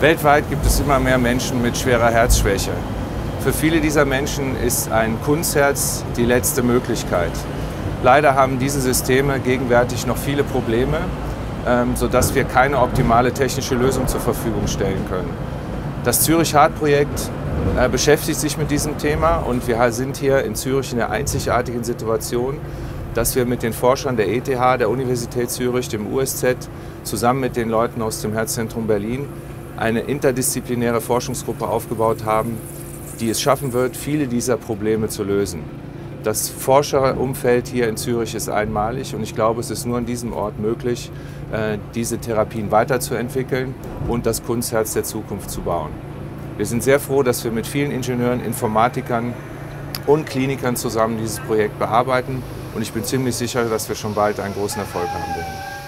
Weltweit gibt es immer mehr Menschen mit schwerer Herzschwäche. Für viele dieser Menschen ist ein Kunstherz die letzte Möglichkeit. Leider haben diese Systeme gegenwärtig noch viele Probleme, ähm, sodass wir keine optimale technische Lösung zur Verfügung stellen können. Das Zürich Hart Projekt äh, beschäftigt sich mit diesem Thema und wir sind hier in Zürich in der einzigartigen Situation, dass wir mit den Forschern der ETH, der Universität Zürich, dem USZ, zusammen mit den Leuten aus dem Herzzentrum Berlin eine interdisziplinäre Forschungsgruppe aufgebaut haben, die es schaffen wird, viele dieser Probleme zu lösen. Das Forscherumfeld hier in Zürich ist einmalig und ich glaube, es ist nur an diesem Ort möglich, äh, diese Therapien weiterzuentwickeln und das Kunstherz der Zukunft zu bauen. Wir sind sehr froh, dass wir mit vielen Ingenieuren, Informatikern und Klinikern zusammen dieses Projekt bearbeiten und ich bin ziemlich sicher, dass wir schon bald einen großen Erfolg haben werden.